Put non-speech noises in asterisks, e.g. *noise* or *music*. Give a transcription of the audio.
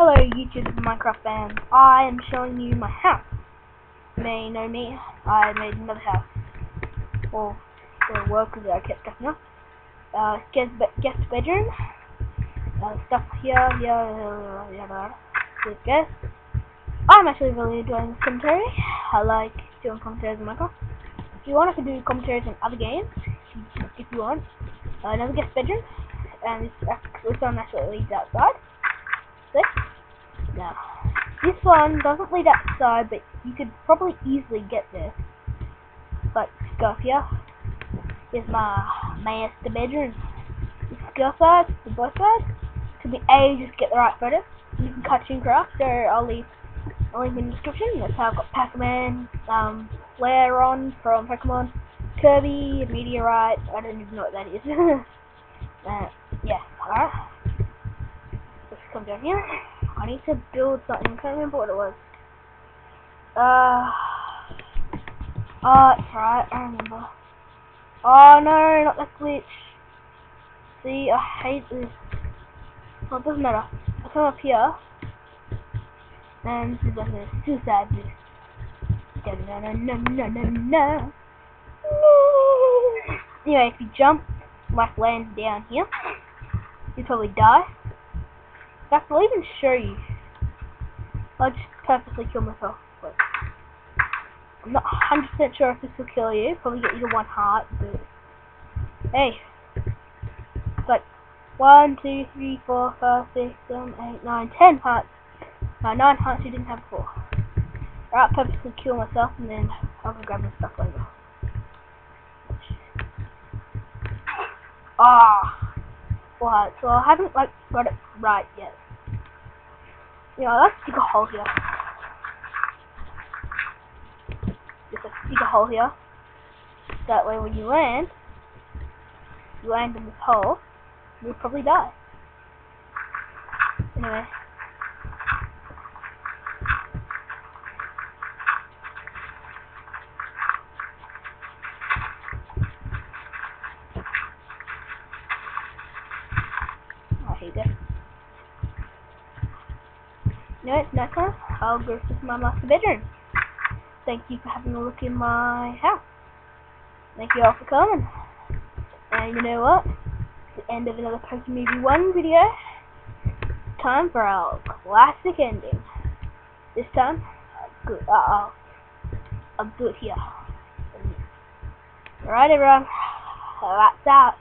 Hello YouTube Minecraft fans, I am showing you my house. You may know me, I made another house. Well, the while because I kept stuffing up. Uh, guest, be guest bedroom. Uh, stuff here, here, here, here, with guests. I'm actually really enjoying commentary. I like doing commentaries on Minecraft. If you want, I can do commentaries on other games, if you want. Uh, another guest bedroom, and this, this one actually leads outside. Now, this one doesn't lead outside, but you could probably easily get there. Like, go. Here's my master bedroom. This outside, the both sides. Took me ages to get the right photo. You can cartoon craft, so I'll leave a link in the description. That's how I've got Pac-Man, um, Flareon from Pokemon, Kirby, Meteorite, I don't even know what that is. *laughs* uh, yeah, alright. Come down here. I need to build something. I can't remember what it was. Uh. Oh, it's right. I remember. Oh no, not that glitch. See, I hate this. Well, it doesn't matter. I come up here. And this is like suicide boost. Da na na na na na na. Anyway, if you jump, like land down here, you probably die. Fact, I'll even show you. I'll just purposely kill myself. But I'm not 100% sure if this will kill you. Probably get you to one heart, but hey. It's like 1, 2, 3, 4, 5, 6, 7, 8, 9, 10 hearts. No, 9 hearts you didn't have before. Alright, I'll purposely kill myself and then I'll go grab my stuff later. Ah! What? So I haven't like got it right yet. You know, let's dig a hole here. Just dig a hole here. That way when you land, you land in this hole, you'll probably die. Anyway. No, it's not time. I'll go to my master bedroom. Thank you for having a look in my house. Thank you all for coming. And you know what? It's the end of another Pokemon Movie 1 video. Time for our classic ending. This time, I'll I'll, I'll do it here. Alright everyone, that's out.